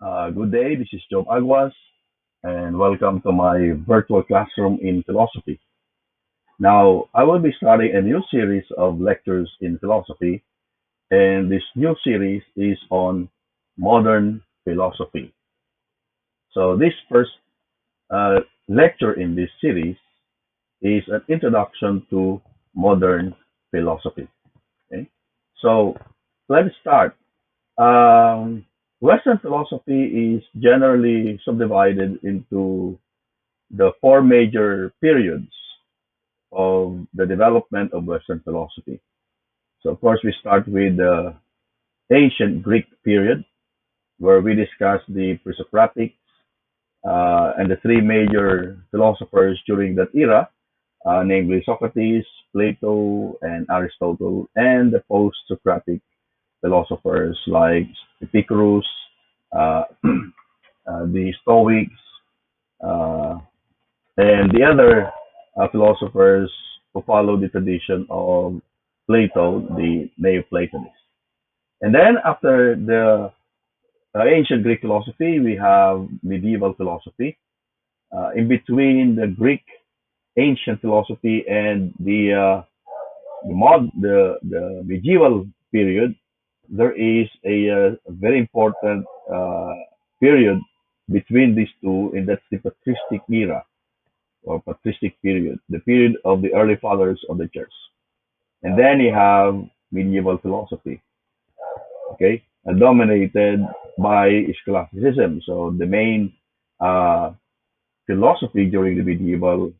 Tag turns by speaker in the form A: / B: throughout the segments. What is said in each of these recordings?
A: Uh, good day, this is Jove Aguas, and welcome to my virtual classroom in philosophy. Now, I will be starting a new series of lectures in philosophy, and this new series is on modern philosophy. So, this first uh, lecture in this series is an introduction to modern philosophy. Okay? So, let's start. Um, Western philosophy is generally subdivided into the four major periods of the development of Western philosophy. So, of course, we start with the ancient Greek period, where we discuss the pre-Socratic uh, and the three major philosophers during that era, uh, namely Socrates, Plato, and Aristotle, and the post-Socratic philosophers like Epicurus, uh, uh, the Stoics, uh, and the other uh, philosophers who follow the tradition of Plato, the Neoplatonists. And then after the ancient Greek philosophy, we have medieval philosophy. Uh, in between the Greek ancient philosophy and the uh, the, mod, the the medieval period, there is a, uh, very important uh, period between these two, and that's the patristic era or patristic period, the period of the early fathers of the church. And then you have medieval philosophy, okay, dominated by scholasticism. So the main uh, philosophy during the medieval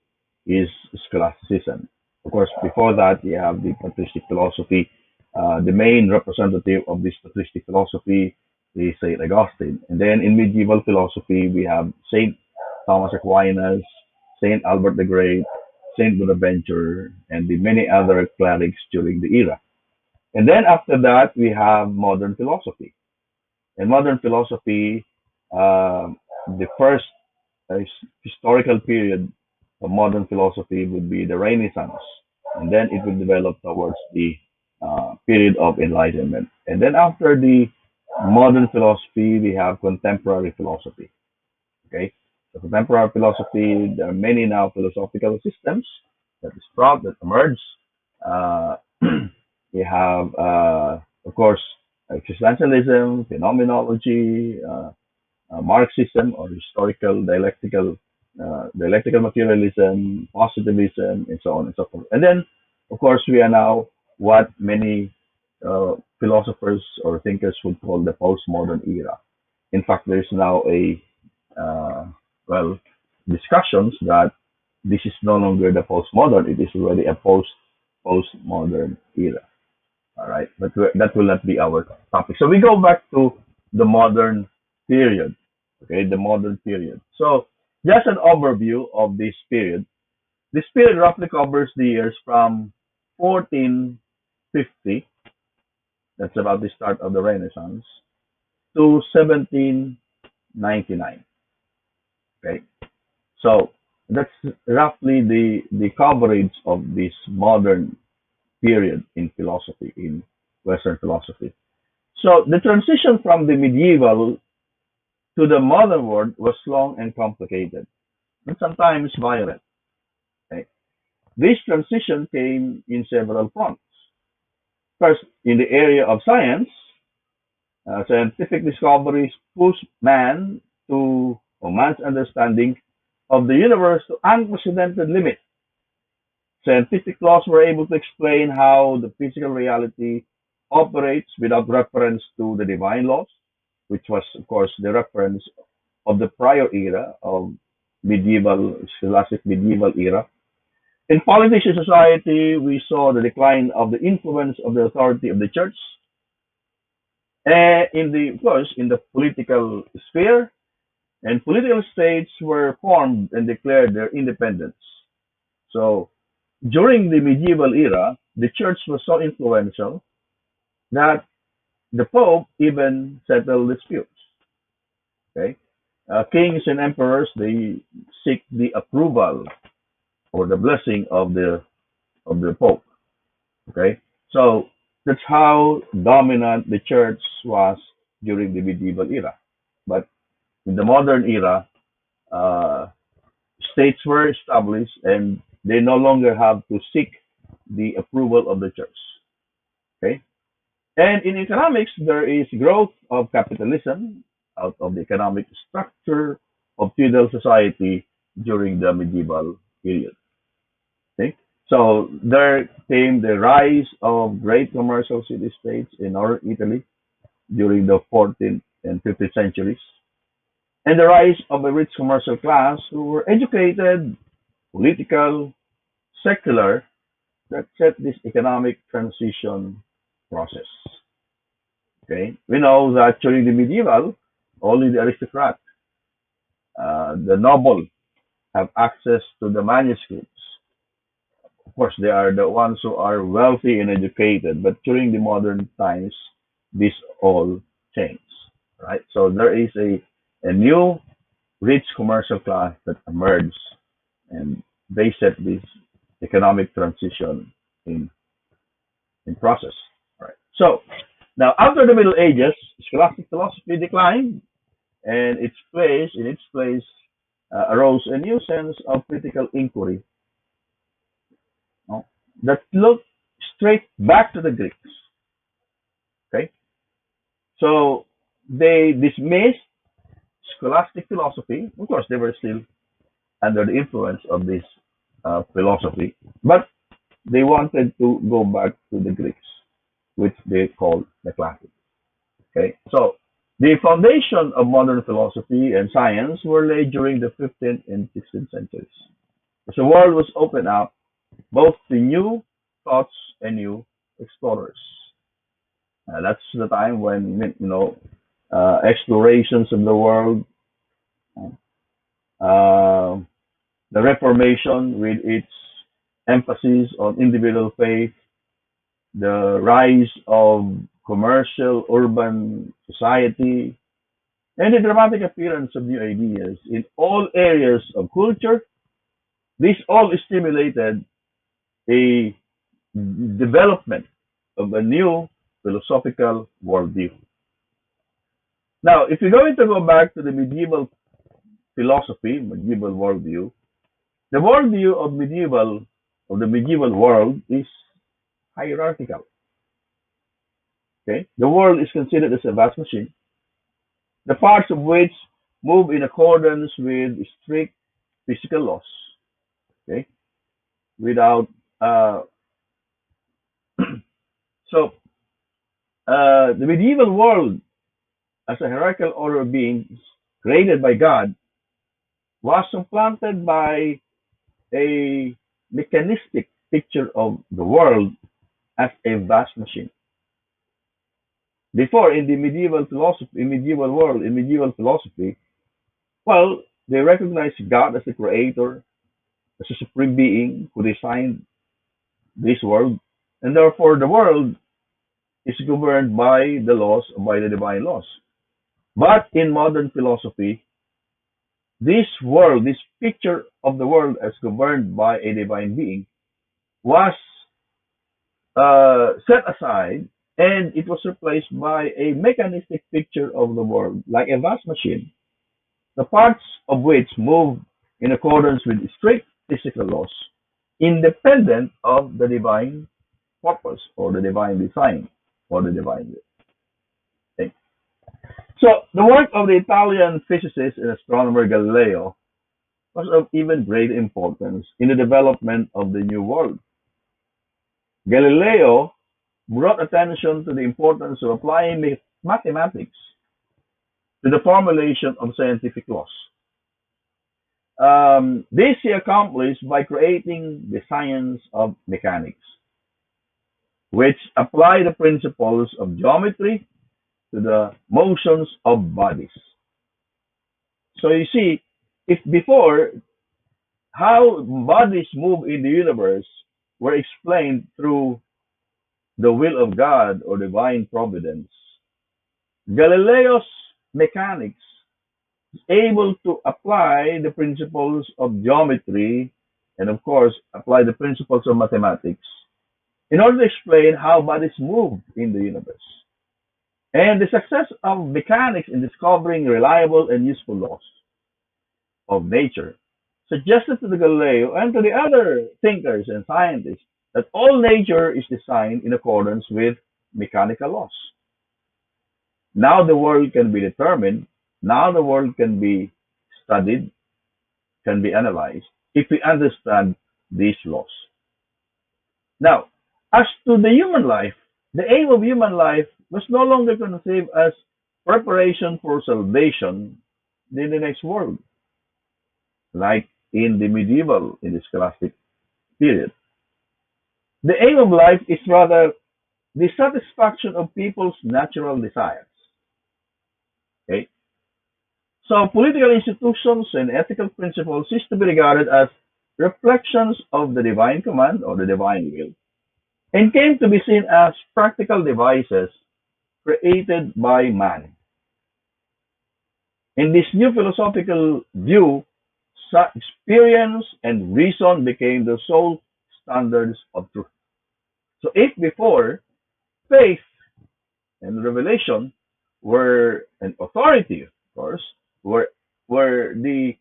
A: is scholasticism. Of course, before that, you have the patristic philosophy. Uh, the main representative of this patristic philosophy is Saint Augustine. And then in medieval philosophy, we have Saint Thomas Aquinas, Saint Albert the Great, Saint Bonaventure, and the many other clerics during the era. And then after that, we have modern philosophy. In modern philosophy, uh, the first uh, historical period of modern philosophy would be the Renaissance, and then it will develop towards the uh, period of enlightenment. And then after the modern philosophy, we have contemporary philosophy. Okay, contemporary philosophy, there are many now philosophical systems that is sprout that emerge. Uh, we have, uh, of course, existentialism, phenomenology, uh, uh, Marxism or historical dialectical uh, dialectical materialism, positivism, and so on and so forth. And then, of course, we are now what many uh, philosophers or thinkers would call the postmodern era. In fact, there is now a uh, well discussions that this is no longer the postmodern; it is already a post postmodern era. All right, but that will not be our topic. So we go back to the modern period. Okay, the modern period. So just an overview of this period. This period roughly covers the years from 1450, that's about the start of the Renaissance, to 1799. Okay, so that's roughly the the coverage of this modern period in philosophy, in Western philosophy. So the transition from the medieval to the modern world was long and complicated, and sometimes violent. Okay. This transition came in several fronts. First, in the area of science, uh, scientific discoveries pushed man to, or man's understanding of the universe to unprecedented limits. Scientific laws were able to explain how the physical reality operates without reference to the divine laws, which was, of course, the reference of the prior era of medieval, scholastic medieval era. In politics and society, we saw the decline of the influence of the authority of the church. And in the, course, in the political sphere, and political states were formed and declared their independence. So during the medieval era, the church was so influential that the Pope even settled disputes. Okay, uh, kings and emperors they seek the approval or the blessing of the of the Pope. Okay, so that's how dominant the church was during the medieval era. But in the modern era, uh, states were established and they no longer have to seek the approval of the church. Okay? And in economics, there is growth of capitalism out of the economic structure of feudal society during the medieval period. So there came the rise of great commercial city-states in northern Italy during the 14th and 15th centuries, and the rise of a rich commercial class who were educated, political, secular, that set this economic transition process. Okay, we know that during the medieval, only the aristocrat, uh, the noble, have access to the manuscripts. Course, they are the ones who are wealthy and educated, but during the modern times, this all changed, right? So there is a, a new rich commercial class that emerged, and they set this economic transition in in process. Right. So now after the Middle Ages, scholastic philosophy declined, and its place in its place uh, arose a new sense of critical inquiry that looked straight back to the Greeks. Okay, so they dismissed scholastic philosophy. Of course, they were still under the influence of this uh, philosophy, but they wanted to go back to the Greeks, which they called the classics. Okay, so the foundation of modern philosophy and science were laid during the 15th and 16th centuries. The world was opened up both the new thoughts and new explorers. Uh, that's the time when you know uh, explorations of the world, uh, the Reformation with its emphasis on individual faith, the rise of commercial urban society, and the dramatic appearance of new ideas in all areas of culture. This all stimulated a development of a new philosophical worldview. Now, if you're going to go back to the medieval philosophy, medieval worldview, the worldview of medieval of the medieval world is hierarchical. Okay, the world is considered as a vast machine, the parts of which move in accordance with strict physical laws. Okay, without uh, so uh, the medieval world as a hierarchical order of beings created by God was supplanted by a mechanistic picture of the world as a vast machine. Before, in the medieval philosophy, in medieval world, in medieval philosophy, well, they recognized God as the creator, as a supreme being who designed this world, and therefore the world is governed by the laws, by the divine laws. But in modern philosophy, this world, this picture of the world as governed by a divine being, was uh, set aside and it was replaced by a mechanistic picture of the world, like a vast machine, the parts of which move in accordance with strict physical laws, independent of the divine purpose or the divine design or the divine will. So the work of the Italian physicist and astronomer Galileo was of even greater importance in the development of the New World. Galileo brought attention to the importance of applying mathematics to the formulation of scientific laws. Um, this he accomplished by creating the science of mechanics, which apply the principles of geometry to the motions of bodies. So you see, if before how bodies move in the universe were explained through the will of God or divine providence, Galileo's mechanics able to apply the principles of geometry and of course apply the principles of mathematics in order to explain how bodies move in the universe. And the success of mechanics in discovering reliable and useful laws of nature suggested to Galileo and to the other thinkers and scientists that all nature is designed in accordance with mechanical laws. Now the world can be determined, now the world can be studied, can be analyzed if we understand these laws. Now, as to the human life, the aim of human life was no longer conceived as preparation for salvation in the next world, like in the medieval, in the scholastic period. The aim of life is rather the satisfaction of people's natural desires. So political institutions and ethical principles is to be regarded as reflections of the divine command or the divine will and came to be seen as practical devices created by man. In this new philosophical view, experience and reason became the sole standards of truth. So if before faith and revelation were an authority, of course, were were the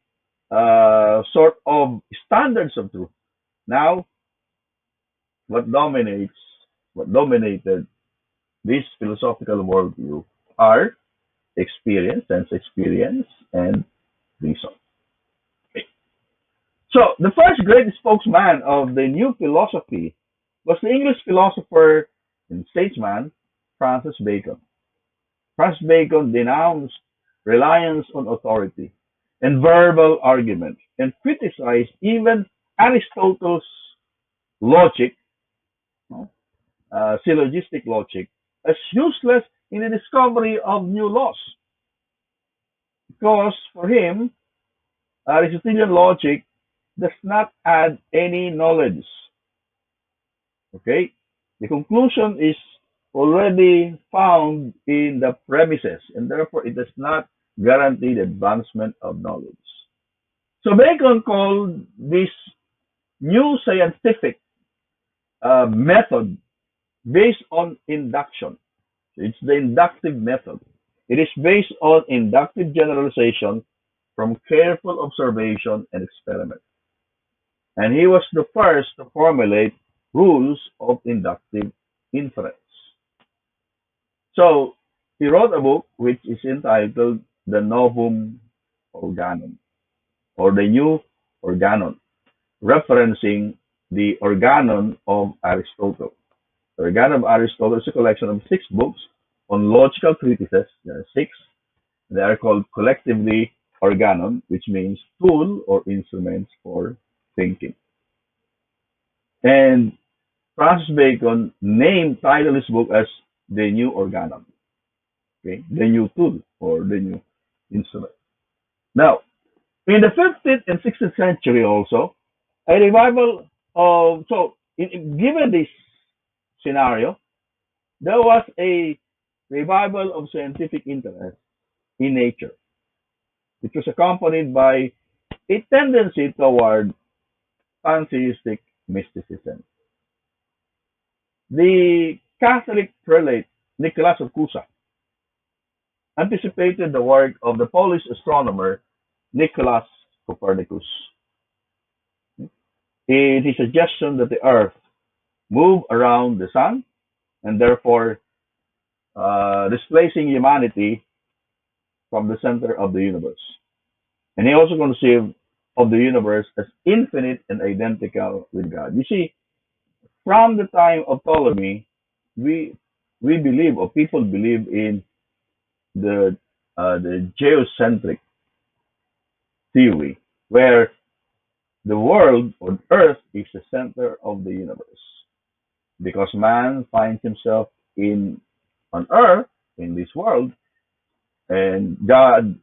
A: uh, sort of standards of truth. Now, what dominates, what dominated this philosophical worldview are experience, sense experience, and reason. So, the first great spokesman of the new philosophy was the English philosopher and statesman Francis Bacon. Francis Bacon denounced reliance on authority and verbal argument and criticized even Aristotle's logic, uh, syllogistic logic, as useless in the discovery of new laws. Because for him, Aristotelian logic does not add any knowledge. Okay? The conclusion is already found in the premises, and therefore it does not guarantee the advancement of knowledge. So Bacon called this new scientific uh, method based on induction. It's the inductive method. It is based on inductive generalization from careful observation and experiment. And he was the first to formulate rules of inductive inference. So he wrote a book which is entitled The Novum Organum or the New Organon, referencing the Organon of Aristotle. The Organon of Aristotle is a collection of six books on logical treatises. There are six. They are called collectively Organon, which means tool or instruments for thinking. And Francis Bacon named titled his book as the new organon, okay, the new tool or the new instrument. Now, in the 15th and 16th century also, a revival of, so in, given this scenario, there was a revival of scientific interest in nature. which was accompanied by a tendency toward pantheistic mysticism. The Catholic prelate Nicholas of Cusa anticipated the work of the Polish astronomer Nicolaus Copernicus in his suggestion that the Earth move around the Sun and therefore uh, displacing humanity from the center of the universe. And he also conceived of the universe as infinite and identical with God. You see, from the time of Ptolemy, we we believe or people believe in the uh, the geocentric theory, where the world or Earth is the center of the universe, because man finds himself in on Earth in this world, and God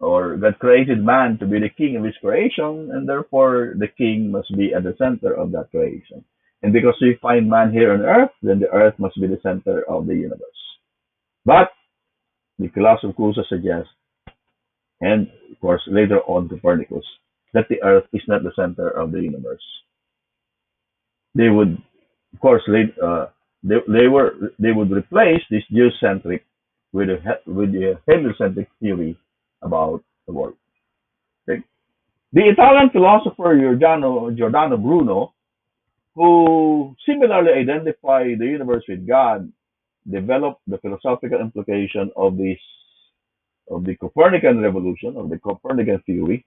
A: or God created man to be the king of his creation, and therefore the king must be at the center of that creation. And because we find man here on earth, then the earth must be the center of the universe. But Nicolaus of Cusa suggests, and of course later on Copernicus, that the earth is not the center of the universe. They would, of course, uh, they, they were they would replace this geocentric with a with a heliocentric theory about the world. Okay? The Italian philosopher Giordano, Giordano Bruno, who similarly identified the universe with God, developed the philosophical implication of this of the Copernican revolution, of the Copernican theory,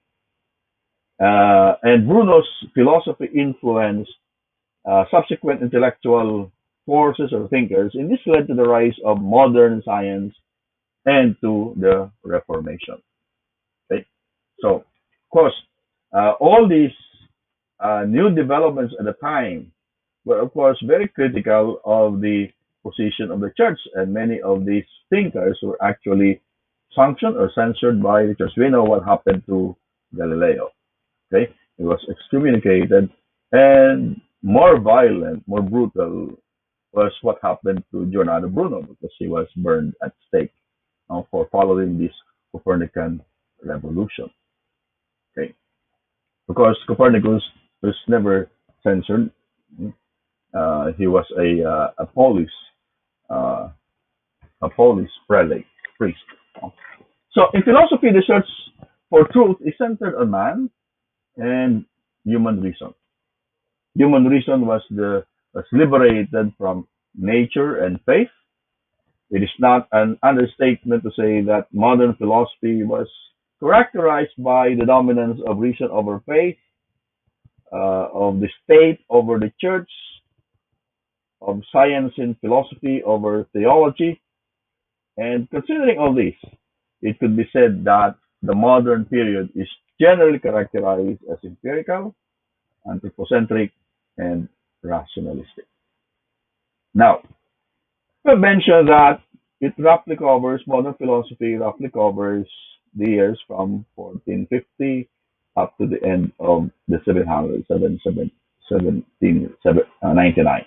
A: uh, and Bruno's philosophy influenced uh, subsequent intellectual forces or thinkers, and this led to the rise of modern science and to the Reformation. Okay? So, of course, uh, all these uh, new developments at the time were, of course, very critical of the position of the church, and many of these thinkers were actually sanctioned or censored by the church. We know what happened to Galileo. Okay, he was excommunicated, and more violent, more brutal was what happened to Giordano Bruno because he was burned at stake uh, for following this Copernican revolution. Okay, because Copernicus was never censored. Uh, he was a uh, a Polish uh, a Polish prelate priest. So in philosophy, the search for truth is centered on man and human reason. Human reason was the was liberated from nature and faith. It is not an understatement to say that modern philosophy was characterized by the dominance of reason over faith, uh, of the state over the church, of science and philosophy over theology. And considering all this, it could be said that the modern period is generally characterized as empirical, anthropocentric, and rationalistic. Now, we mentioned that it roughly covers modern philosophy, roughly covers the years from 1450 up to the end of the 700s, 1799.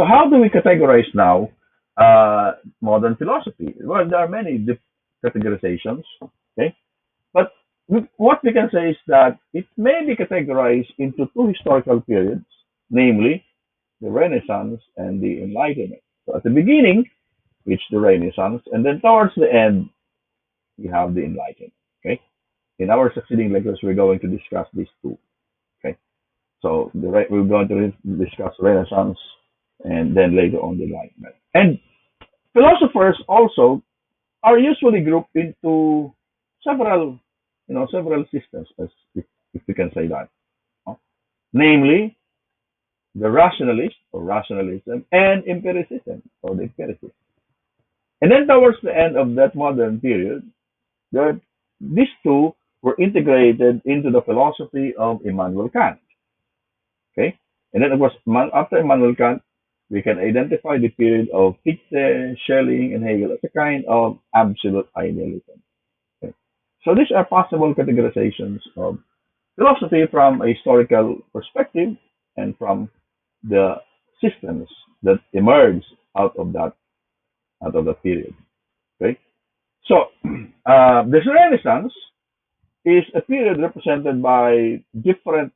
A: So, how do we categorize now uh, modern philosophy? Well, there are many categorizations. Okay, but what we can say is that it may be categorized into two historical periods, namely the Renaissance and the Enlightenment. So at the beginning, it's the Renaissance, and then towards the end, we have the Enlightenment. Okay. In our succeeding lectures, we're going to discuss these two. Okay. So the, we're going to discuss Renaissance and then later on the Enlightenment. And philosophers also are usually grouped into several, you know, several systems, as if, if we can say that. Namely, the rationalist or rationalism and empiricism or the empiricist. And then towards the end of that modern period, the, these two were integrated into the philosophy of Immanuel Kant. Okay? And then of course, after Immanuel Kant, we can identify the period of Fichte, Schelling, and Hegel as a kind of absolute idealism. Okay? So these are possible categorizations of philosophy from a historical perspective and from the systems that emerge out of that out of that period. Okay, so uh, this Renaissance is a period represented by different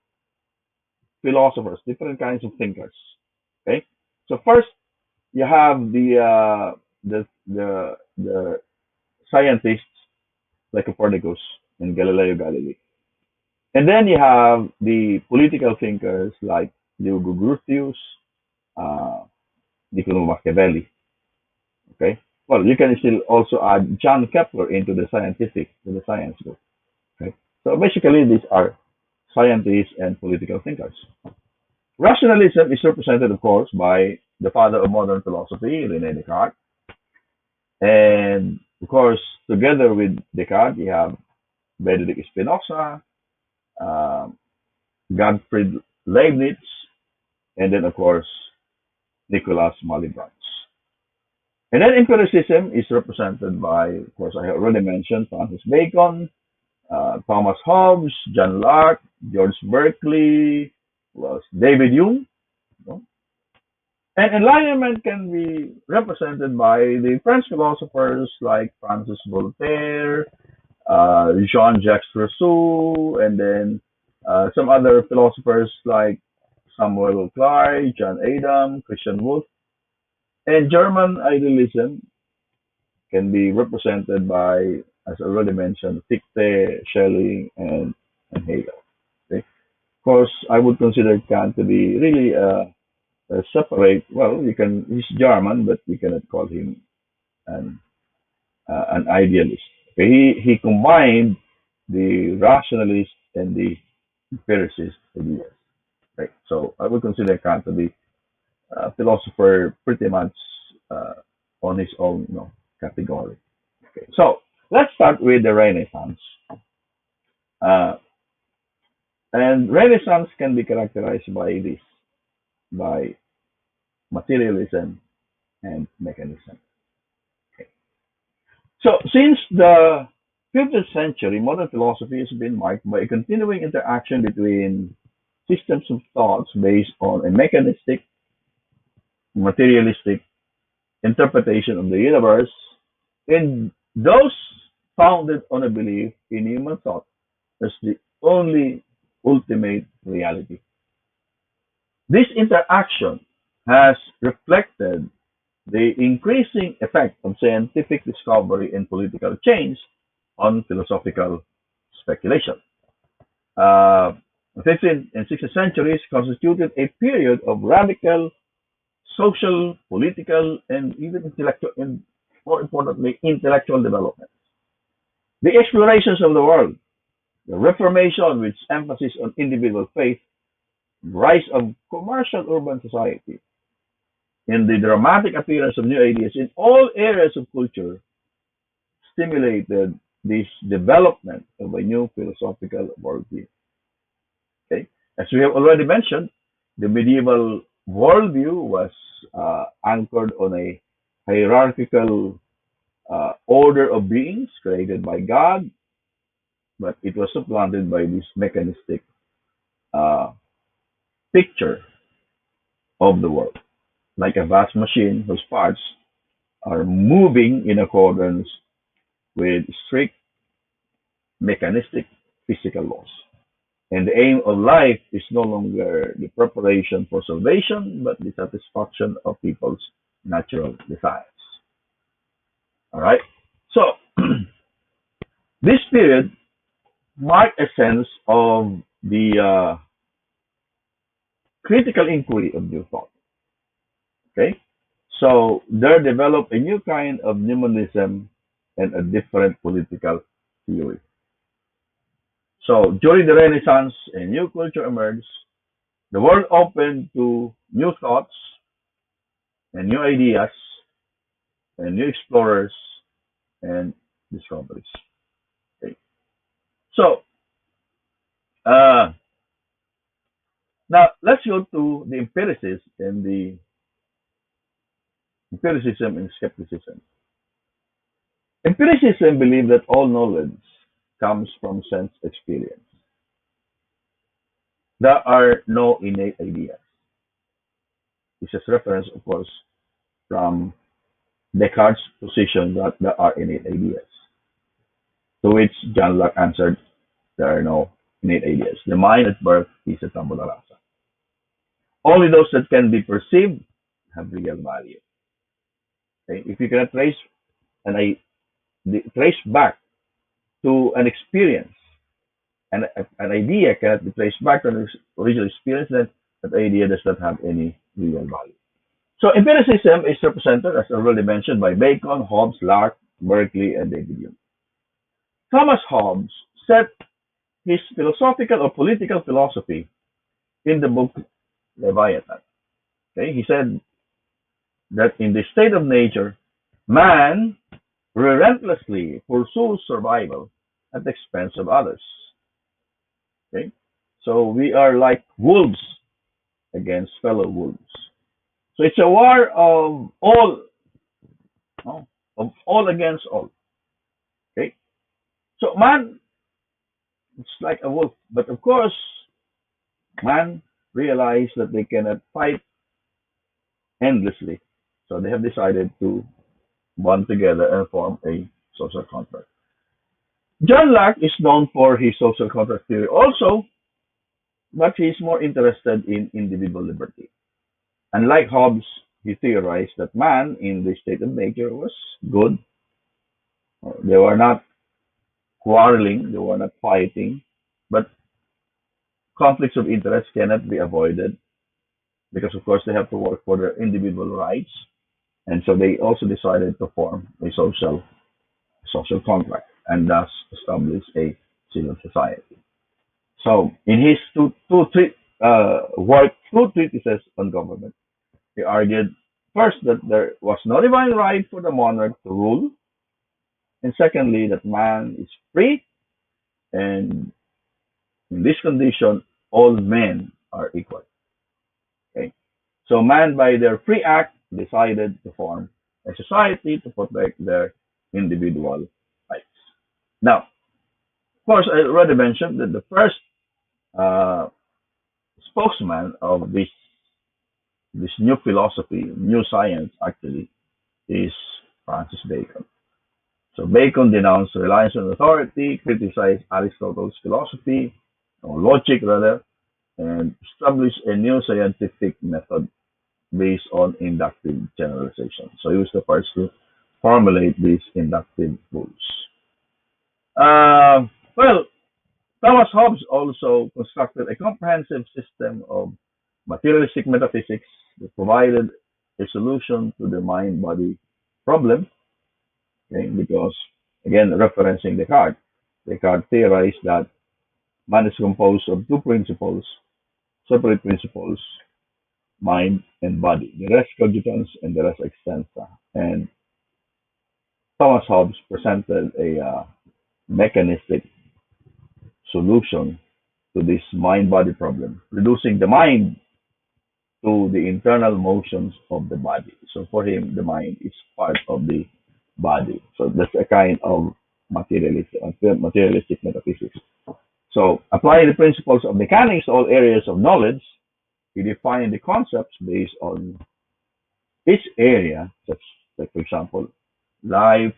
A: philosophers, different kinds of thinkers. Okay, so first you have the uh, the the the scientists like Copernicus and Galileo Galilei, and then you have the political thinkers like Diogo Grotius, uh, Niccolo Machiavelli. Okay, well you can still also add John Kepler into the scientific, to the science group. Okay, so basically these are scientists and political thinkers. Rationalism is represented, of course, by the father of modern philosophy, Rene Descartes. And of course, together with Descartes, you have Benedict Spinoza, um, Gottfried Leibniz, and then, of course, Nicholas Malebranche. And then empiricism is represented by, of course, I already mentioned Francis Bacon, uh, Thomas Hobbes, John Locke, George Berkeley, was David Hume. know. And enlightenment can be represented by the French philosophers like Francis Voltaire, uh, Jean-Jacques Rousseau, and then uh, some other philosophers like Samuel Clarke, John Adam, Christian Wolff, and German idealism can be represented by, as I already mentioned, Fichte, Schelling, and, and Hegel. Course, I would consider Kant to be really a, a separate. Well, you can. He's German, but you cannot call him an uh, an idealist. Okay? He he combined the rationalist and the empiricist ideas. Right. So I would consider Kant to be a philosopher pretty much uh, on his own you know, category. Okay. So let's start with the Renaissance. Uh, and Renaissance can be characterized by this, by materialism and mechanism. Okay. So since the 15th century, modern philosophy has been marked by a continuing interaction between systems of thoughts based on a mechanistic, materialistic interpretation of the universe and those founded on a belief in human thought as the only ultimate reality. This interaction has reflected the increasing effect of scientific discovery and political change on philosophical speculation. Uh, the 15th and 16th centuries constituted a period of radical social, political, and even intellectual, and more importantly, intellectual development. The explorations of the world, the Reformation with emphasis on individual faith, rise of commercial urban society, and the dramatic appearance of new ideas in all areas of culture stimulated this development of a new philosophical worldview. Okay? As we have already mentioned, the medieval worldview was uh, anchored on a hierarchical uh, order of beings created by God, but it was supplanted by this mechanistic uh, picture of the world, like a vast machine whose parts are moving in accordance with strict mechanistic physical laws. And the aim of life is no longer the preparation for salvation, but the satisfaction of people's natural desires. All right. So this period marked a sense of the uh, critical inquiry of new thought. Okay. So there developed a new kind of humanism and a different political theory. So during the Renaissance, a new culture emerged. The world opened to new thoughts and new ideas and new explorers and discoveries. So uh, now let's go to the empiricists and the empiricism and skepticism. Empiricism believe that all knowledge comes from sense experience. There are no innate ideas. This is reference, of course, from Descartes' position that there are innate ideas. To which John Locke answered, there are no innate ideas. The mind at birth is a tabula rasa. Only those that can be perceived have real value. Okay? If you cannot trace and I trace back to an experience. And an idea cannot be traced back to an original experience, then that idea does not have any real value. So empiricism is represented, as already mentioned, by Bacon, Hobbes, Locke, Berkeley, and David Hume. Thomas Hobbes set his philosophical or political philosophy in the book Leviathan. Okay, he said that in the state of nature, man relentlessly pursues survival at the expense of others. Okay? So we are like wolves against fellow wolves. So it's a war of all, no? of all against all. Okay? So man, it's like a wolf. But of course, man realized that they cannot fight endlessly. So they have decided to bond together and form a social contract. John Locke is known for his social contract theory also, but he is more interested in individual liberty. Unlike Hobbes, he theorized that man in the state of nature was good They were not quarreling, they were not fighting, but conflicts of interest cannot be avoided because, of course, they have to work for their individual rights, and so they also decided to form a social social contract and thus establish a civil society. So, in his two two three uh, work two treatises on government, he argued first that there was no divine right for the monarch to rule, and secondly that man is free, and in this condition all men are equal. Okay, so man by their free act decided to form a society to protect their individual rights. Now, of course, I already mentioned that the first uh, spokesman of this this new philosophy, new science actually, is Francis Bacon. So Bacon denounced reliance on authority, criticized Aristotle's philosophy, or logic rather, and established a new scientific method based on inductive generalization. So he was the first to formulate these inductive rules. Uh, well, Thomas Hobbes also constructed a comprehensive system of materialistic metaphysics that provided a solution to the mind-body problem. Because, again, referencing Descartes, Descartes theorized that man is composed of two principles, separate principles, mind and body. The res cogitans and the res extensa. And Thomas Hobbes presented a uh, mechanistic solution to this mind-body problem, reducing the mind to the internal motions of the body. So for him, the mind is part of the body. So that's a kind of materialistic, materialistic metaphysics. So applying the principles of mechanics to all areas of knowledge, he defined the concepts based on each area, such like for example, life,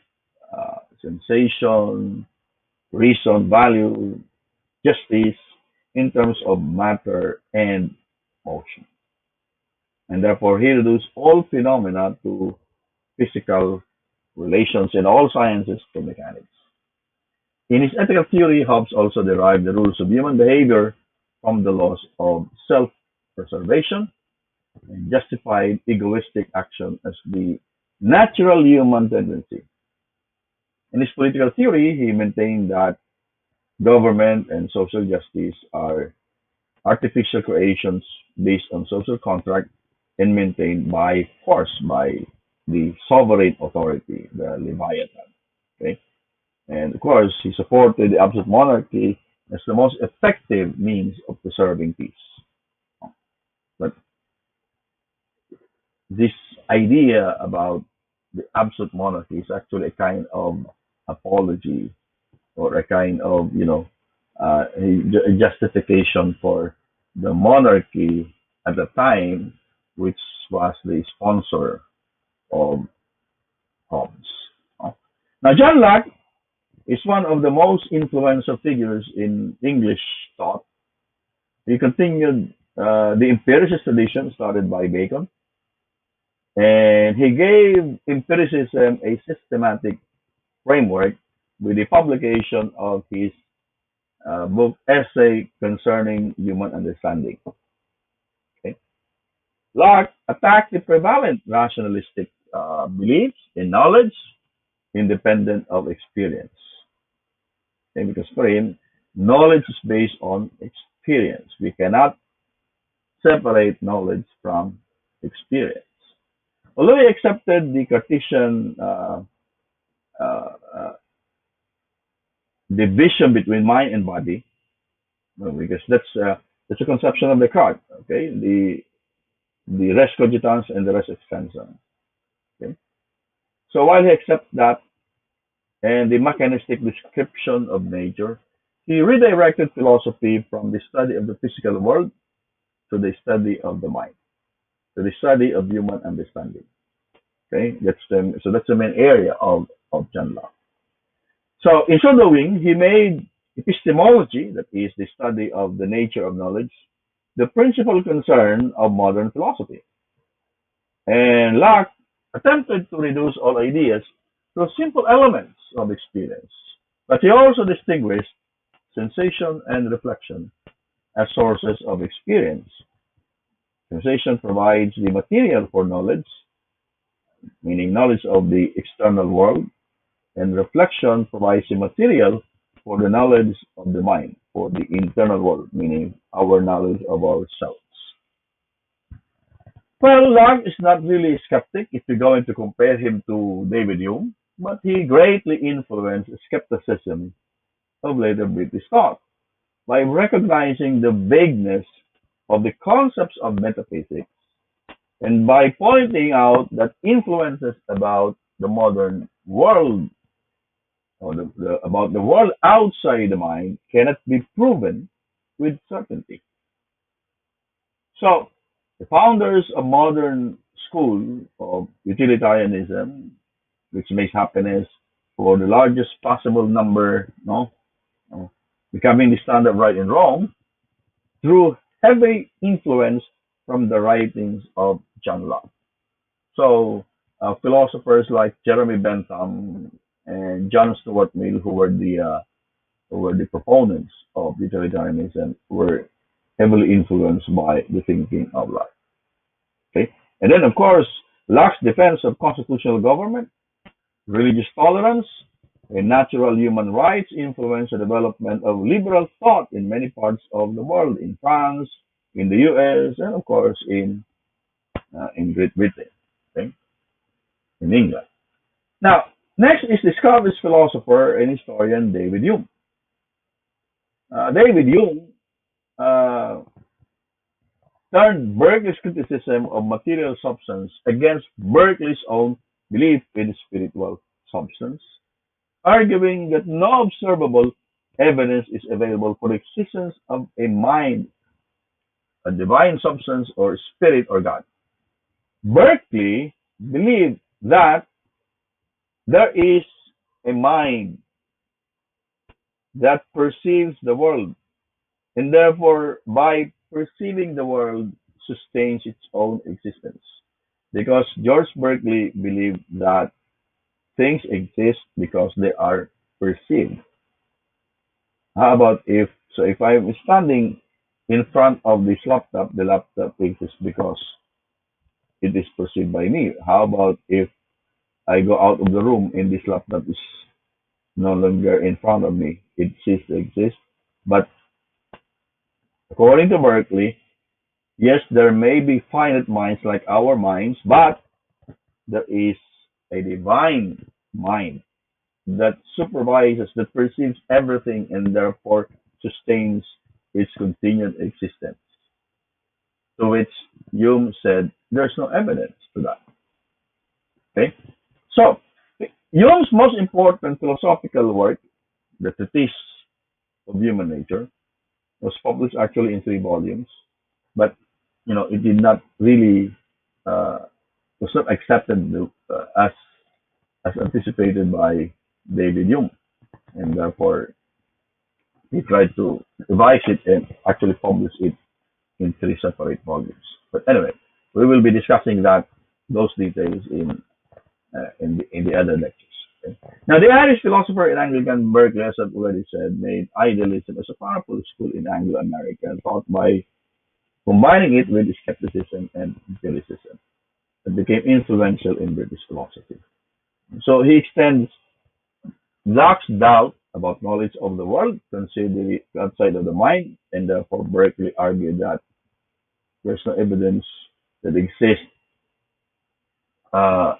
A: uh, sensation, reason, value, justice, in terms of matter and motion. And therefore, he reduced all phenomena to physical relations in all sciences to mechanics. In his ethical theory, Hobbes also derived the rules of human behavior from the laws of self-preservation and justified egoistic action as the natural human tendency. In his political theory, he maintained that government and social justice are artificial creations based on social contract and maintained by force by the sovereign authority, the Leviathan. Okay? And of course, he supported the absolute monarchy as the most effective means of preserving peace. But this idea about the absolute monarchy is actually a kind of apology or a kind of, you know, uh, a justification for the monarchy at the time, which was the sponsor of Hobbes. Now, John Locke is one of the most influential figures in English thought. He continued uh, the empiricist tradition started by Bacon, and he gave empiricism a systematic framework with the publication of his uh, book Essay Concerning Human Understanding. Okay. Locke attacked the prevalent rationalistic uh, beliefs in knowledge independent of experience. Okay, because for him, knowledge is based on experience. We cannot separate knowledge from experience. Although he accepted the Cartesian uh, uh, uh, division between mind and body, because that's uh, that's a conception of Descartes. Okay, the the res cogitans and the res extensa. Okay, so while he accepts that, and the mechanistic description of nature, he redirected philosophy from the study of the physical world to the study of the mind, to the study of human understanding. Okay, that's the so that's the main area of of John Locke. So in so doing, he made epistemology, that is the study of the nature of knowledge, the principal concern of modern philosophy. And Locke attempted to reduce all ideas to simple elements of experience. But he also distinguished sensation and reflection as sources of experience. Sensation provides the material for knowledge, meaning knowledge of the external world, and reflection provides the material for the knowledge of the mind, for the internal world, meaning our knowledge of ourselves. Well, Locke is not really a skeptic if you're going to compare him to David Hume, but he greatly influenced skepticism of later British thought by recognizing the vagueness of the concepts of metaphysics and by pointing out that influences about the modern world or the, the, about the world outside the mind cannot be proven with certainty. So, the founders of modern school of utilitarianism, which makes happiness for the largest possible number, no, no becoming the standard right and wrong, drew heavy influence from the writings of John Locke. So, uh, philosophers like Jeremy Bentham and John Stuart Mill, who were the uh, who were the proponents of utilitarianism, were heavily influenced by the thinking of Locke. Okay, and then of course Locke's defense of constitutional government, religious tolerance, and natural human rights influenced the development of liberal thought in many parts of the world, in France, in the U.S., and of course in uh, in Great Britain, okay? in England. Now, next is the Scottish philosopher and historian David Hume. Uh, David Hume Uh, turned Berkeley's criticism of material substance against Berkeley's own belief in spiritual substance, arguing that no observable evidence is available for the existence of a mind, a divine substance, or spirit or God. Berkeley believed that there is a mind that perceives the world, and therefore, by perceiving the world, sustains its own existence. Because George Berkeley believed that things exist because they are perceived. How about if, so if I'm standing in front of this laptop, the laptop exists because it is perceived by me. How about if I go out of the room and this laptop is no longer in front of me? It ceases to exist. But according to Berkeley, yes, there may be finite minds like our minds, but there is a divine mind that supervises, that perceives everything and therefore sustains its continued existence. To which Hume said, there's no evidence to that. Okay? So, Hume's most important philosophical work, The Treatise of Human Nature, was published actually in three volumes, but you know it did not really uh, was not accepted uh, as as anticipated by David Hume, and therefore he tried to revise it and actually publish it in three separate volumes. But anyway, we will be discussing that those details in uh, in, the, in the other lectures. Now, the Irish philosopher and Anglican Berkeley, as I've already said, made idealism as a powerful school in Anglo-America, taught by combining it with skepticism and empiricism. It became influential in British philosophy. So he extends Locke's doubt about knowledge of the world considered outside of the mind, and therefore Berkeley argued that there's no evidence that exists uh,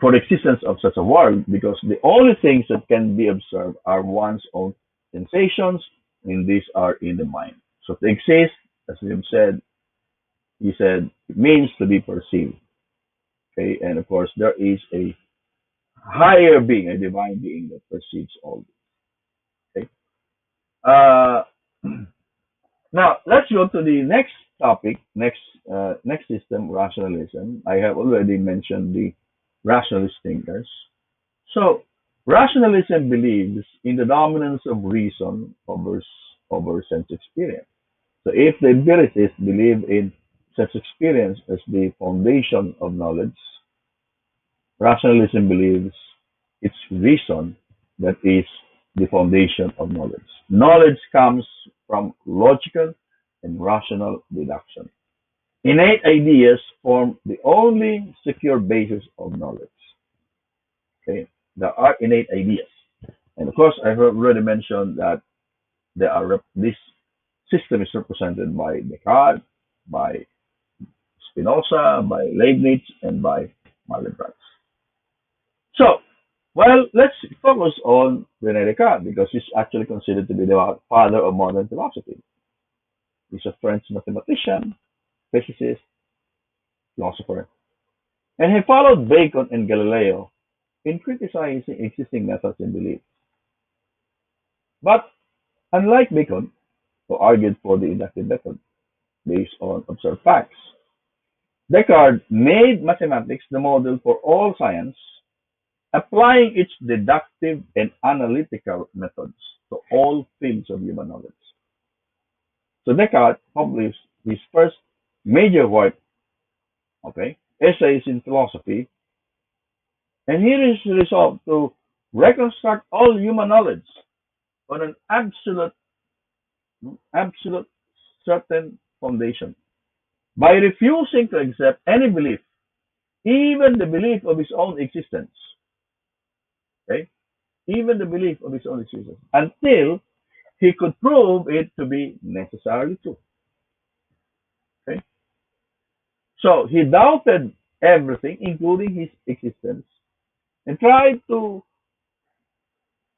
A: for the existence of such a world because the only things that can be observed are one's own sensations, and these are in the mind. So to exist, as we have said, he said, it means to be perceived. Okay, and of course, there is a higher being, a divine being that perceives all this. Okay. Uh, now let's go to the next topic, next uh, next system, rationalism. I have already mentioned the rationalist thinkers. So rationalism believes in the dominance of reason over over sense experience. So if the empiricists believe in sense experience as the foundation of knowledge, rationalism believes It's reason that is the foundation of knowledge. Knowledge comes from logical and rational deduction. Innate ideas form the only secure basis of knowledge. Okay, there are innate ideas, and of course, I have already mentioned that there are this system is represented by Descartes, by Spinoza, by Leibniz, and by Malebranche. So, well, let's focus on Rene Descartes because he's actually considered to be the father of modern philosophy. He's a French mathematician, physicist, philosopher, and he followed Bacon and Galileo in criticizing existing methods and beliefs. But unlike Bacon, who argued for the inductive method based on observed facts, Descartes made mathematics the model for all science, applying its deductive and analytical methods to all fields of human knowledge. So Descartes published his first major work, okay, Essays in Philosophy, and here is resolved to reconstruct all human knowledge on an absolute, absolute certain foundation by refusing to accept any belief, even the belief of his own existence. Okay? Even the belief of his own existence. Until he could prove it to be necessarily true. Okay? So he doubted everything, including his existence, and tried to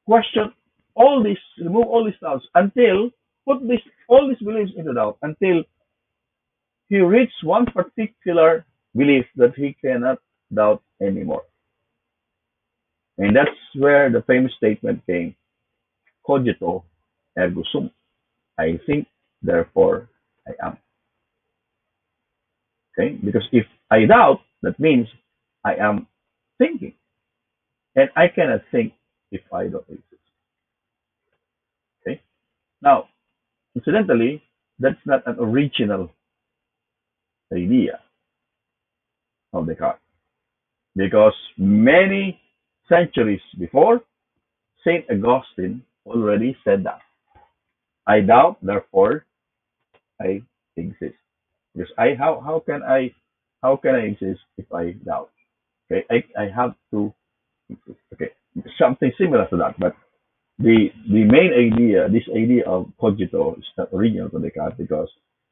A: question all this, remove all these doubts until put this all these beliefs into doubt until he reached one particular belief that he cannot doubt anymore. And that's where the famous statement came, cogito ergo sum. I think, therefore I am. Okay? Because if I doubt, that means I am thinking. And I cannot think if I don't exist. Okay? Now, incidentally, that's not an original idea of Descartes. Because many centuries before, St. Augustine already said that. I doubt, therefore I exist. Because I how how can I how can I exist if I doubt? Okay, I, I have to. Okay, something similar to that, but the the main idea, this idea of cogito, is not original to Descartes because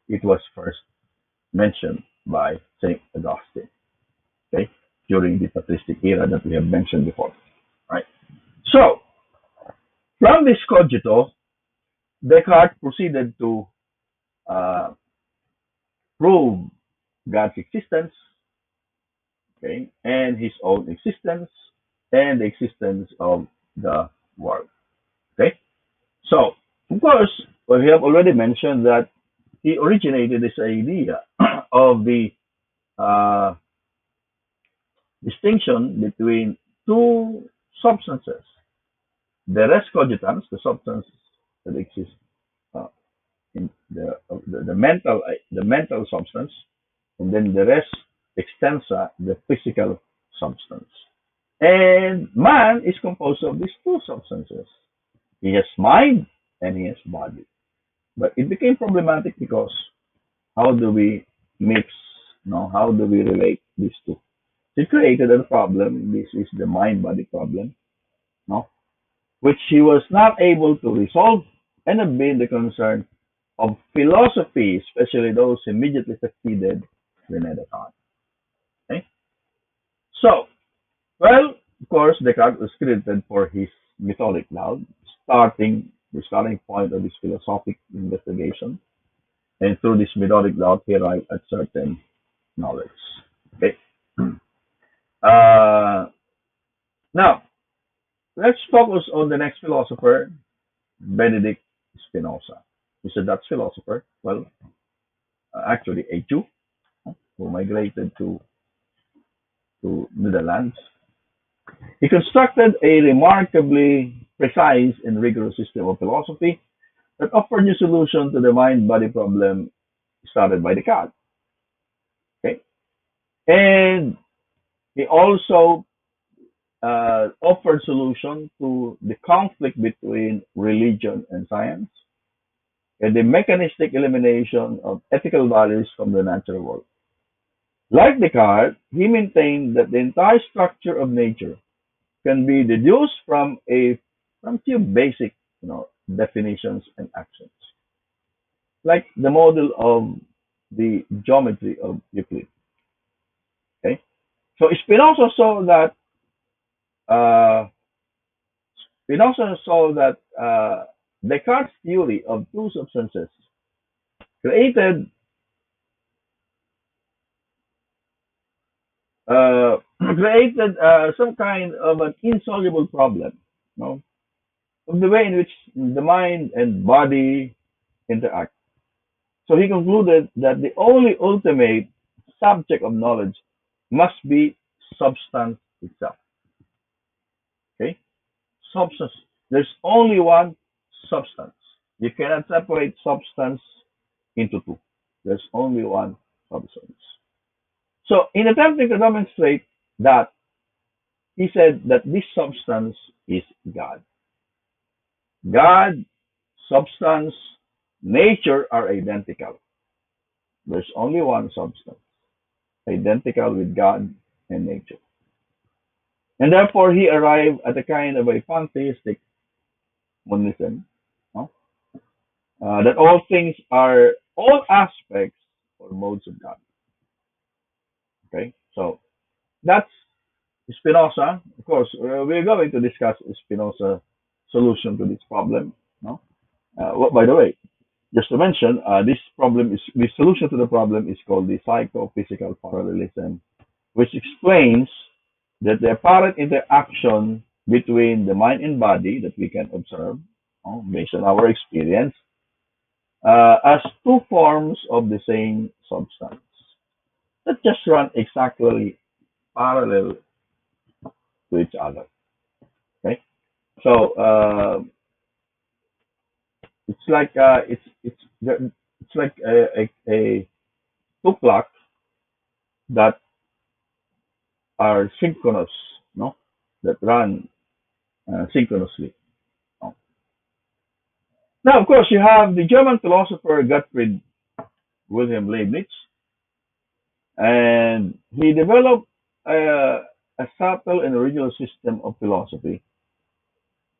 A: it was first mentioned by Saint Augustine. Okay, during the patristic era that we have mentioned before. Right. So from this cogito, Descartes proceeded to uh, prove God's existence, okay, and his own existence, and the existence of the world. Okay, so of course we have already mentioned that he originated this idea of the uh, distinction between two substances: the res cogitans, the substance that exists in the, uh, the the mental uh, the mental substance, and then the res extensa, uh, the physical substance. And man is composed of these two substances. He has mind and he has body. But it became problematic because how do we mix, you know, how do we relate these two? It created a problem. This is the mind-body problem, no? which he was not able to resolve and have been the concern of philosophy, especially those immediately succeeded Descartes. Okay? So, well, of course, Descartes was credited for his methodic doubt, starting the starting point of his philosophic investigation. And through this methodic doubt, he arrived at certain knowledge. Okay. Uh, now, let's focus on the next philosopher, Benedict Spinoza. He's a Dutch philosopher. Well, uh, actually a Jew who migrated to to Netherlands. He constructed a remarkably precise and rigorous system of philosophy that offered new solution to the mind-body problem started by Descartes. Okay, and he also uh, offered solution to the conflict between religion and science, and the mechanistic elimination of ethical values from the natural world. Like Descartes, he maintained that the entire structure of nature can be deduced from a from few basic you know, definitions and axioms, like the model of the geometry of Euclid. Okay, so Spinoza saw that uh, Spinoza saw that uh, Descartes' theory of two substances created uh, created uh, some kind of an insoluble problem, you know, of the way in which the mind and body interact. So he concluded that the only ultimate subject of knowledge must be substance itself. Okay? Substance. There's only one substance. You cannot separate substance into two. There's only one substance. So, in attempting to demonstrate that, he said that this substance is God. God, substance, nature are identical. There's only one substance, identical with God and nature. And therefore, he arrived at a kind of a pantheistic monism? Uh, that all things are, all aspects or modes of God. Okay, so that's Spinoza. Of course, uh, we're going to discuss Spinoza's solution to this problem. No, uh, well, by the way, just to mention, uh, this problem is the solution to the problem is called the psychophysical parallelism, which explains that the apparent interaction between the mind and body that we can observe uh, based on our experience uh, as two forms of the same substance that just run exactly parallel to each other. Okay, so uh, it's like uh, it's it's it's like a, a, a two clocks that are synchronous, no, that run uh, synchronously. No? Now, of course, you have the German philosopher Gottfried Wilhelm Leibniz, and he developed a, a subtle and original system of philosophy.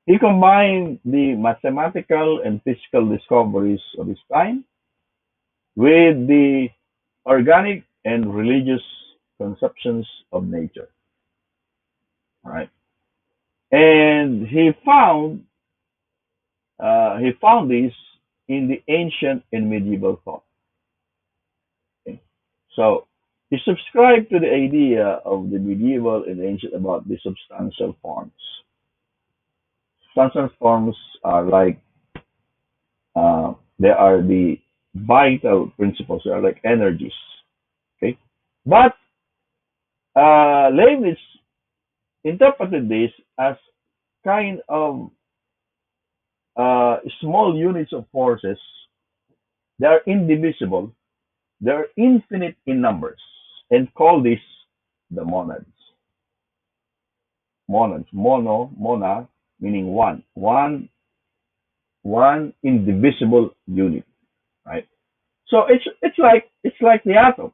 A: He combined the mathematical and physical discoveries of his time with the organic and religious conceptions of nature. Right? And he found he found this in the ancient and medieval thought. Okay. So he subscribed to the idea of the medieval and ancient about the substantial forms. Substantial forms are like uh, they are the vital principles. They are like energies. Okay, but uh, Leibniz interpreted this as kind of uh, small units of forces. They are indivisible. They are infinite in numbers, and call this the monads. Monads, mono, mona, meaning one, one, one indivisible unit, right? So it's it's like it's like the atom,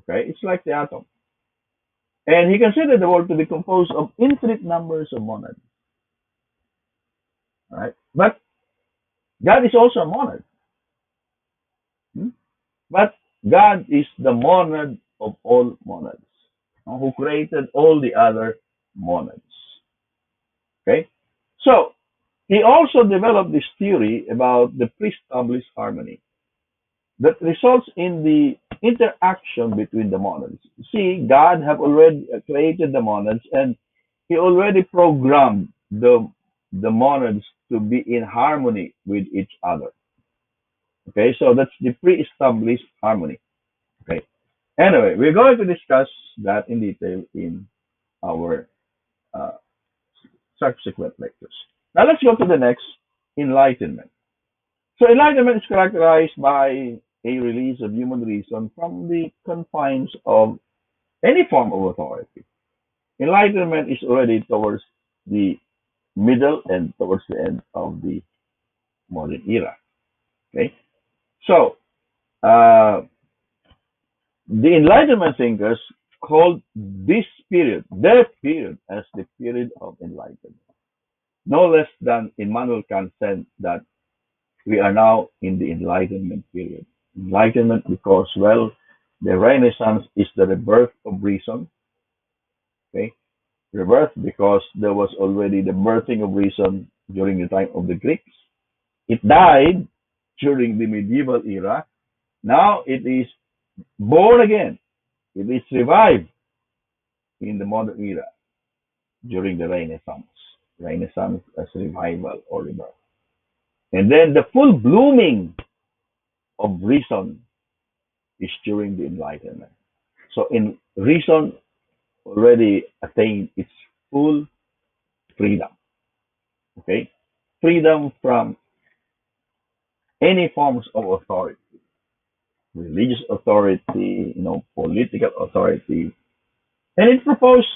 A: okay? It's like the atom. And he considered the world to be composed of infinite numbers of monads. Right? But God is also a monad. Hmm? But God is the monad of all monads, who created all the other monads. Okay? So, he also developed this theory about the pre-established harmony that results in the interaction between the monads. See, God have already created the monads and he already programmed the, the monads to be in harmony with each other. Okay, so that's the pre-established harmony. Okay. Anyway, we're going to discuss that in detail in our uh, subsequent lectures. Now let's go to the next, enlightenment. So enlightenment is characterized by a release of human reason from the confines of any form of authority. Enlightenment is already towards the middle and towards the end of the modern era. Okay, so uh, the Enlightenment thinkers called this period, their period, as the period of enlightenment. No less than Immanuel Kant said that we are now in the Enlightenment period. Enlightenment because, well, the Renaissance is the rebirth of reason. Rebirth because there was already the birthing of reason during the time of the Greeks. It died during the medieval era. Now it is born again. It is revived in the modern era during the Renaissance. Renaissance as revival or rebirth. And then the full blooming of reason is during the Enlightenment. So in reason already attained its full freedom. Okay? Freedom from any forms of authority. Religious authority, you know, political authority. And it proposed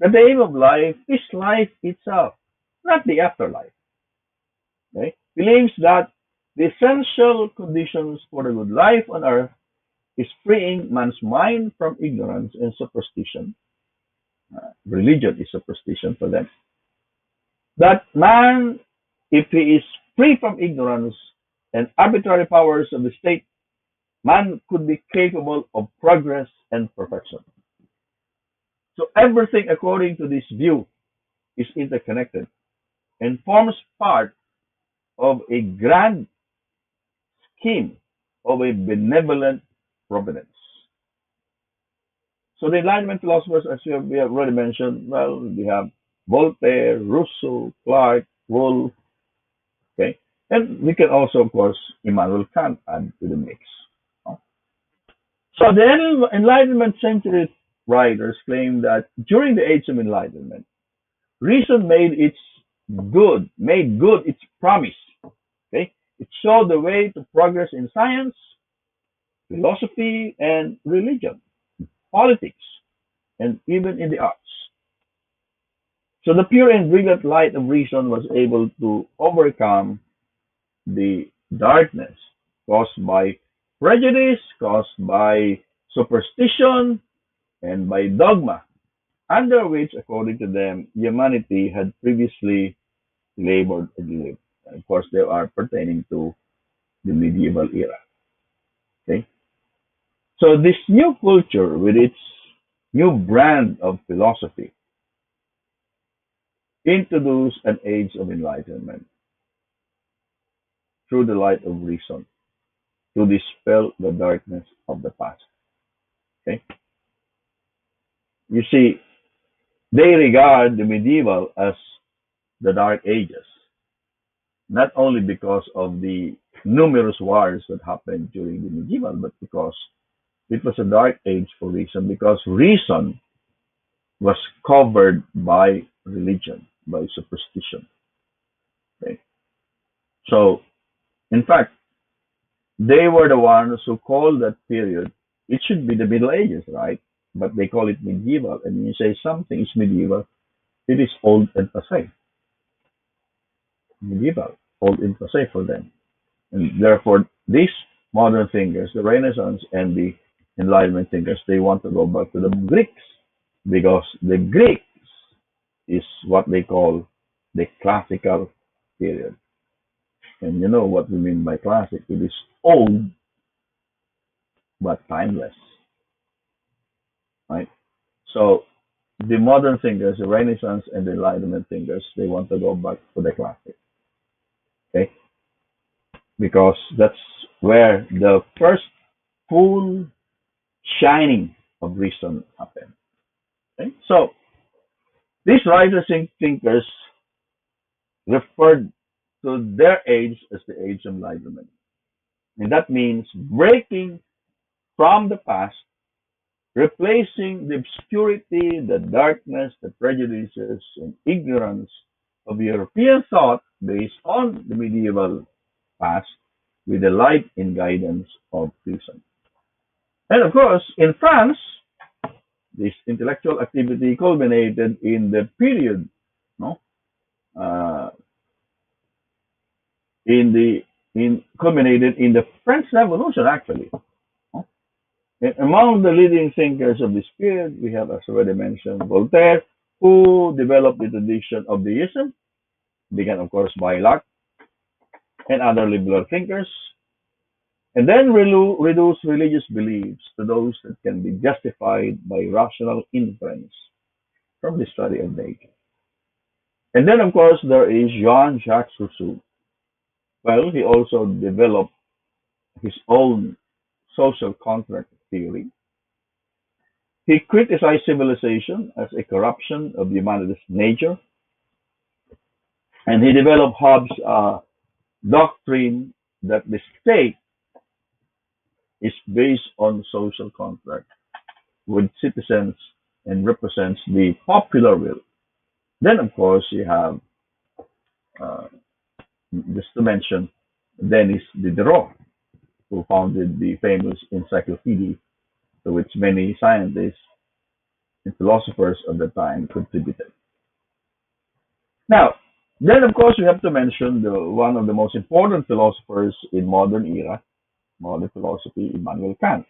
A: that the aim of life is life itself, not the afterlife. Okay? Believes that the essential conditions for a good life on earth is freeing man's mind from ignorance and superstition. Uh, religion is superstition for them. That man, if he is free from ignorance and arbitrary powers of the state, man could be capable of progress and perfection. So everything according to this view is interconnected and forms part of a grand scheme of a benevolent providence. So the Enlightenment philosophers, as we have, we have already mentioned, well, we have Voltaire, Rousseau, Clarke, Wolff, okay, and we can also, of course, Immanuel Kant add to the mix. So the Enlightenment century writers claim that during the Age of Enlightenment, reason made its good, made good its promise. Okay, it showed the way to progress in science, philosophy, and religion, politics, and even in the arts. So the pure and brilliant light of reason was able to overcome the darkness caused by prejudice, caused by superstition, and by dogma, under which, according to them, humanity had previously labored and lived. Of course, they are pertaining to the medieval era. Okay? So this new culture with its new brand of philosophy introduced an age of enlightenment through the light of reason to dispel the darkness of the past. Okay? You see, they regard the medieval as the Dark Ages, not only because of the numerous wars that happened during the medieval, but because it was a dark age for reason, because reason was covered by religion, by superstition. Okay? So, in fact, they were the ones who called that period, it should be the Middle Ages, right? But they call it medieval. And when you say something is medieval, it is old and passé. Medieval, old and passé for them. And therefore, these modern thinkers, the Renaissance and the Enlightenment thinkers, they want to go back to the Greeks because the Greeks is what they call the classical period. And you know what we mean by classic. It is old, but timeless. Right? So the modern thinkers, the Renaissance and the Enlightenment thinkers, they want to go back to the classic. Okay? Because that's where the first full shining of reason happened. Okay? So these writers and thinkers referred to their age as the age of enlightenment. And that means breaking from the past, replacing the obscurity, the darkness, the prejudices, and ignorance of European thought based on the medieval past with the light and guidance of reason. And of course, in France, This intellectual activity culminated in the period, no, uh, in the in culminated in the French Revolution actually. And among the leading thinkers of this period, we have, as already mentioned, Voltaire, who developed the tradition of deism, began of course by Locke and other liberal thinkers, and then reduce religious beliefs to those that can be justified by rational inference from the study of nature. And then, of course, there is Jean-Jacques Rousseau. Well, he also developed his own social contract theory. He criticized civilization as a corruption of humanity's nature, and he developed Hobbes' uh, doctrine that the state is based on social contract with citizens and represents the popular will. Then, of course, you have, uh, just to mention, Denis Diderot, who founded the famous Encyclopedia, to which many scientists and philosophers of the time contributed. Now, then, of course, we have to mention the, one of the most important philosophers in modern era, modern philosophy, Immanuel Kant.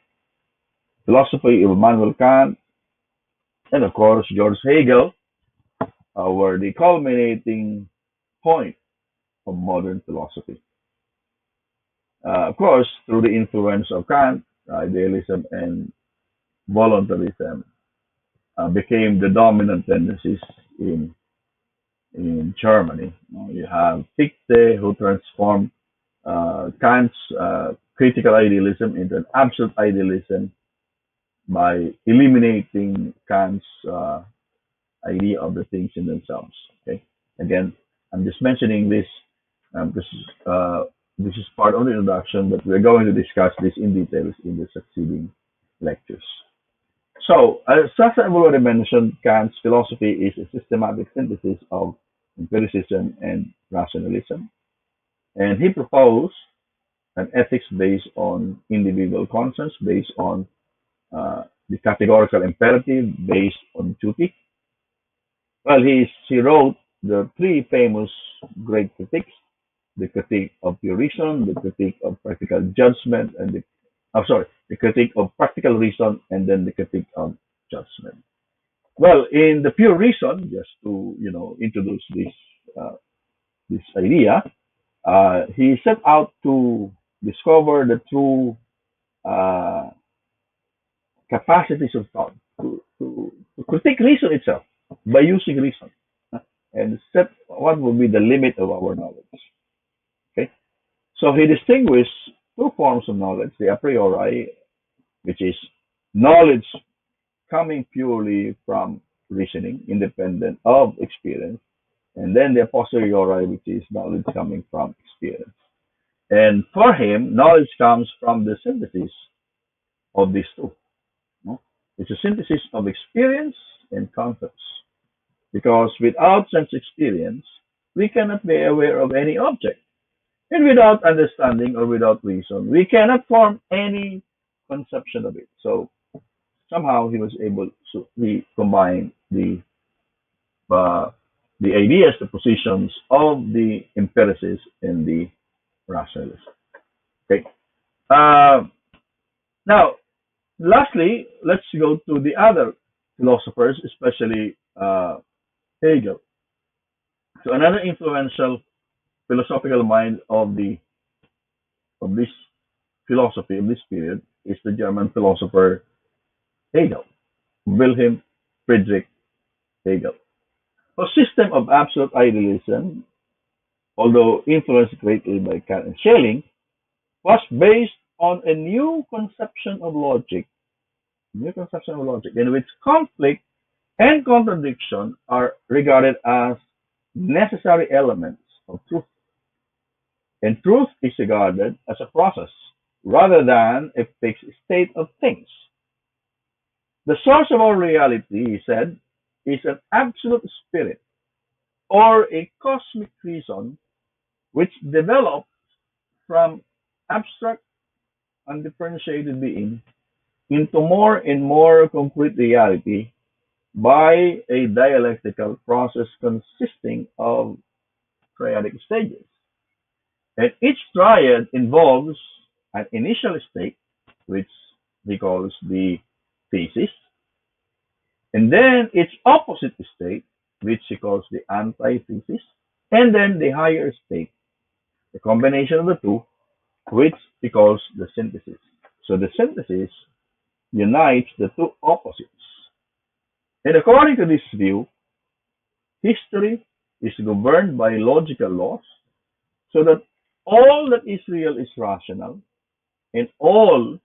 A: Philosophy of Immanuel Kant, and of course, George Hegel, uh, were the culminating point of modern philosophy. Uh, of course, through the influence of Kant, idealism and voluntarism uh, became the dominant tendencies in in Germany. You have Fichte, who transformed uh, Kant's uh, critical idealism into an absolute idealism by eliminating Kant's uh, idea of the things in themselves. Okay, again, I'm just mentioning this um, this is uh, this is part of the introduction, but we're going to discuss this in details in the succeeding lectures. So, as I've already mentioned, Kant's philosophy is a systematic synthesis of empiricism and rationalism, and he proposed an ethics based on individual conscience, based on uh, the categorical imperative, based on duty. Well, he, he wrote the three famous great critiques the critique of pure reason, the critique of practical judgment, and the I'm sorry, the critique of practical reason, and then the critique of judgment. Well, in the pure reason, just to you know introduce this uh, this idea, uh, he set out to discover the true uh, capacities of thought, to, to, to critique reason itself by using reason, and set what would be the limit of our knowledge. Okay, so he distinguished two forms of knowledge: the a priori, which is knowledge coming purely from reasoning, independent of experience, and then the posteriori, which is knowledge coming from experience. And for him, knowledge comes from the synthesis of these two. no? It's a synthesis of experience and concepts. Because without sense experience, we cannot be aware of any object. And without understanding or without reason, we cannot form any conception of it. So somehow he was able to combine the uh, the ideas, the positions of the empiricists and the rationalists. Okay. Uh, now, lastly, let's go to the other philosophers, especially uh, Hegel. So another influential philosophical mind of the of this philosophy of this period is the German philosopher Hegel, Wilhelm Friedrich Hegel. A system of absolute idealism, although influenced greatly by Kant and Schelling, was based on a new conception of logic, new conception of logic, in which conflict and contradiction are regarded as necessary elements of truth. And truth is regarded as a process rather than a fixed state of things. The source of all reality, he said, is an absolute spirit or a cosmic reason which develops from abstract undifferentiated being into more and more concrete reality by a dialectical process consisting of triadic stages. And each triad involves an initial state, which he calls the thesis, and then its opposite state, which he calls the antithesis, and then the higher state, the combination of the two, which he calls the synthesis. So the synthesis unites the two opposites. And according to this view, history is governed by logical laws, so that all that is real is rational, and all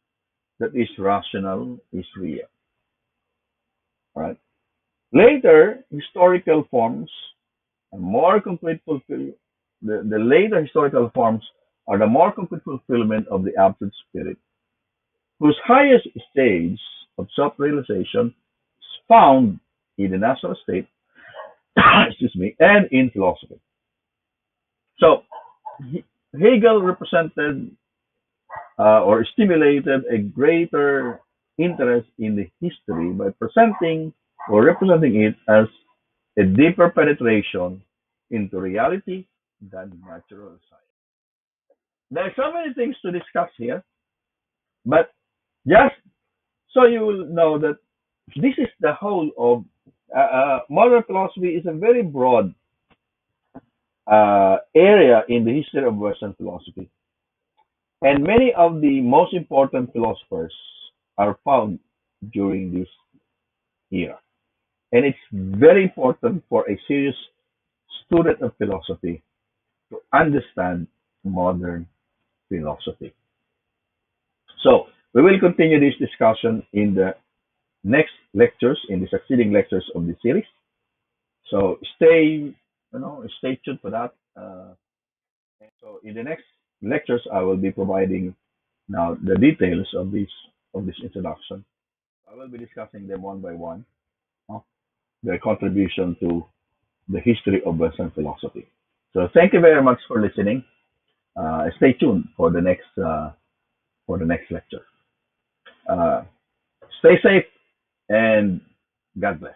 A: that is rational is real. Right? Later, historical forms are more complete fulfill the, the later historical forms are the more complete fulfillment of the absolute spirit, whose highest stage of self-realization is found in the national state, excuse me, and in philosophy. So Hegel represented uh, or stimulated a greater interest in the history by presenting or representing it as a deeper penetration into reality than natural science. There are so many things to discuss here, but just so you will know that this is the whole of uh, uh, modern philosophy is a very broad uh, area in the history of Western philosophy. And many of the most important philosophers are found during this era. And it's very important for a serious student of philosophy to understand modern philosophy. So, we will continue this discussion in the next lectures, in the succeeding lectures of the series. So, stay, you know, stay tuned for that. Uh, so, in the next lectures, I will be providing now the details of this of this introduction. I will be discussing them one by one, huh? their contribution to the history of Western philosophy. So thank you very much for listening. Uh, stay tuned for the next uh, for the next lecture. Uh, stay safe and God bless.